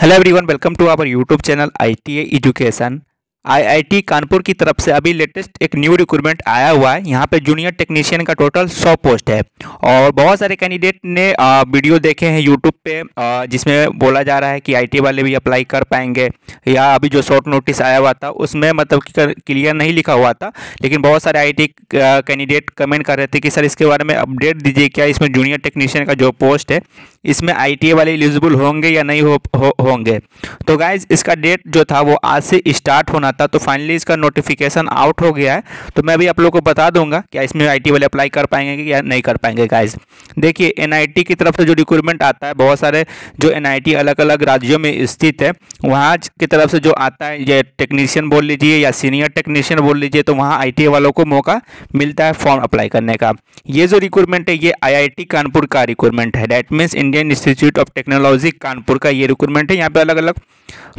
Hello everyone, welcome to our YouTube channel ITA Education. IIT Kanpur की तरफ़ से अभी लेटेस्ट एक न्यू रिक्रूटमेंट आया हुआ है। यहाँ पे जूनियर टेक्नीशियन का टोटल 100 पोस्ट है। और बहुत सारे कैंडिडेट ने वीडियो देखे हैं यूट्यूब पे जिसमें बोला जा रहा है कि आईटी वाले भी अप्लाई कर पाएँगे। या अभी जो शॉर्ट नोटिस आया हुआ था, उसमें मतलब कि क्लियर नहीं लिखा हुआ था। लेकिन बहुत सारे आईटी कैंडिडेट कमेंट कर रहे थे कि, सर, इसके बारे में अपडेट दीजिए, क्या इसमें जूनियर टेक्नीशियन का जो पोस्ट है, इसमें आईटी वाले एलिजिबल होंगे या नहीं होंगे? तो गाइज़ इसका डेट जो था वो आज से स्टार्ट होना था तो फाइनली इसका नोटिफिकेशन आउट हो गया है। तो मैं भी आप लोग को बता दूँगा क्या इसमें आईटी वाले अप्लाई कर पाएँगे कि या नहीं कर पाएँगे गाइज़ देखिए एनआईटी की तरफ़ से जो रिक्रूटमेंट आता है, बहुत सारे जो एन अलग अलग राज्यों में स्थित है, वहाँ की तरफ़ से जो आता है, ये टेक्नीशियन बोल लीजिए या सीनियर टेक्नीशियन बोल लीजिए तो वहाँ आई वालों को मौका मिलता है फॉर्म अप्लाई करने का। ये जो रिक्रूटमेंट है, ये आई कानपुर का रिक्रूटमेंट है। That means Indian Institute of Technology Kanpur का ये रिक्रूटमेंट है। यहाँ पे अलग अलग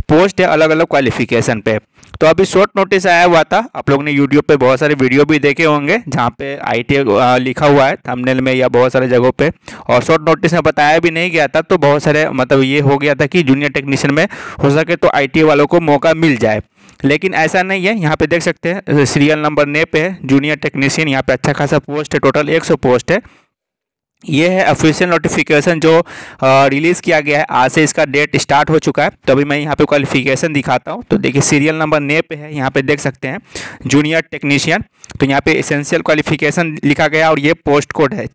पोस्ट है अलग अलग क्वालिफिकेशन पे। तो अभी शॉर्ट नोटिस आया हुआ था। आप लोग ने यूट्यूब पे बहुत सारे वीडियो भी देखे होंगे, जहाँ पे आईटी लिखा हुआ है थंबनेल में या बहुत सारे जगहों पे। और शॉर्ट नोटिस में बताया भी नहीं गया था तो बहुत सारे मतलब ये हो गया था कि जूनियर टेक्नीशियन में हो सके तो आई वालों को मौका मिल जाए। लेकिन ऐसा नहीं है, यहाँ पे देख सकते हैं सीरियल नंबर ने पे है जूनियर टेक्नीशियन यहाँ पे अच्छा खासा पोस्ट है टोटल 100 पोस्ट है। ये है ऑफिशियल नोटिफिकेशन जो रिलीज़ किया गया है। आज से इसका डेट स्टार्ट हो चुका है। तो अभी मैं यहाँ पे क्वालिफिकेशन दिखाता हूँ। तो देखिए सीरियल नंबर ने पे है। यहाँ पे देख सकते हैं। जूनियर टेक्नीशियन तो यहाँ पे एसेंशियल क्वालिफिकेशन लिखा गया और ये पोस्ट कोड है।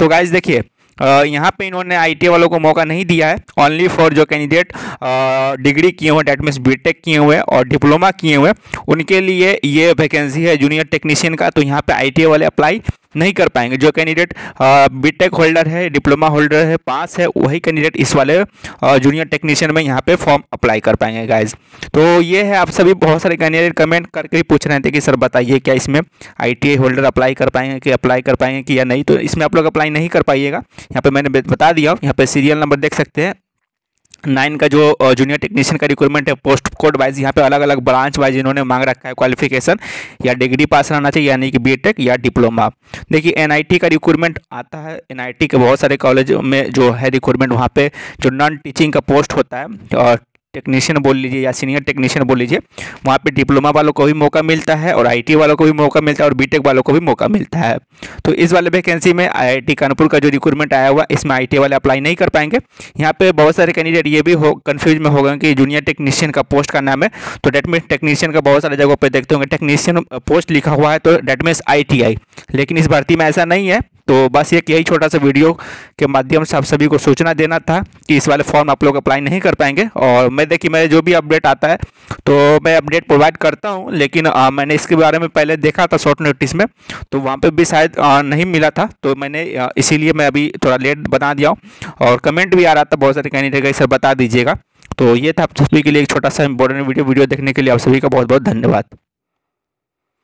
तो गाइज़ देखिए यहाँ पे इन्होंने आईटी वालों को मौका नहीं दिया है। ओनली फॉर जो कैंडिडेट डिग्री किए हुए डेट मीन्स बीटेक किए हुए और डिप्लोमा किए हुए उनके लिए ये वैकेंसी है जूनियर टेक्नीशियन का। तो यहाँ पे आईटी वाले अप्लाई नहीं कर पाएँगे। जो कैंडिडेट बीटेक होल्डर है डिप्लोमा होल्डर है पास है, वही कैंडिडेट इस वाले जूनियर टेक्नीशियन में यहाँ पे फॉर्म अप्लाई कर पाएँगे गाइज़ तो ये है आप सभी बहुत सारे कैंडिडेट कमेंट करके ही पूछ रहे थे कि, सर, बताइए क्या इसमें आई होल्डर अप्लाई कर पाएँगे कि अप्लाई कर पाएँगे कि या नहीं? तो इसमें आप लोग अप्लाई नहीं कर पाइएगा। यहाँ पर मैंने बता दिया। यहाँ पर सीरियल नंबर देख सकते हैं। नाइन का जो जूनियर टेक्नीशियन का रिक्वायरमेंट है पोस्ट कोड वाइज यहाँ पे अलग अलग ब्रांच वाइज इन्होंने मांग रखा है क्वालिफिकेशन या डिग्री पास रहना चाहिए, यानी कि बीटेक या डिप्लोमा देखिए एनआईटी का रिक्वायरमेंट आता है। एनआईटी के बहुत सारे कॉलेज में जो है रिक्वायरमेंट वहाँ पे, जो नॉन टीचिंग का पोस्ट होता है, और टेक्नीशियन बोल लीजिए या सीनियर टेक्नीशियन बोल लीजिए, वहाँ पे डिप्लोमा वालों को भी मौका मिलता है और आईटी वालों को भी मौका मिलता है और बीटेक वालों को भी मौका मिलता है। तो इस वाले वैकेंसी में आईआईटी कानपुर का जो रिक्रूटमेंट आया हुआ, इसमें आईटी वाले अप्लाई नहीं कर पाएँगे। यहाँ पे बहुत सारे कैंडिडेट ये भी हो कन्फ्यूज़ में होगा कि जूनियर टेक्नीशियन का पोस्ट का नाम है तो डेट मीन्स टेक्नीशियन का बहुत सारे जगहों पर देखते होंगे। टेक्नीशियन पोस्ट लिखा हुआ है तो डेट मीन्स आई लेकिन इस भर्ती में ऐसा नहीं है। तो बस एक यही छोटा सा वीडियो के माध्यम से आप सभी को सूचना देना था कि इस वाले फॉर्म आप लोग अप्लाई नहीं कर पाएँगे। और मैं देखिए मैं जो भी अपडेट आता है तो मैं अपडेट प्रोवाइड करता हूँ लेकिन आ, मैंने इसके बारे में पहले देखा था शॉर्ट नोटिस में तो वहाँ पे भी शायद नहीं मिला था तो मैंने इसीलिए मैं अभी थोड़ा लेट बता दिया हूँ। और कमेंट भी आ रहा था बहुत सारे कैंडिडेट का सर बता दीजिएगा। तो ये था आप सभी के लिए एक छोटा सा इंपॉर्टेंट वीडियो वीडियो देखने के लिए आप सभी का बहुत बहुत धन्यवाद।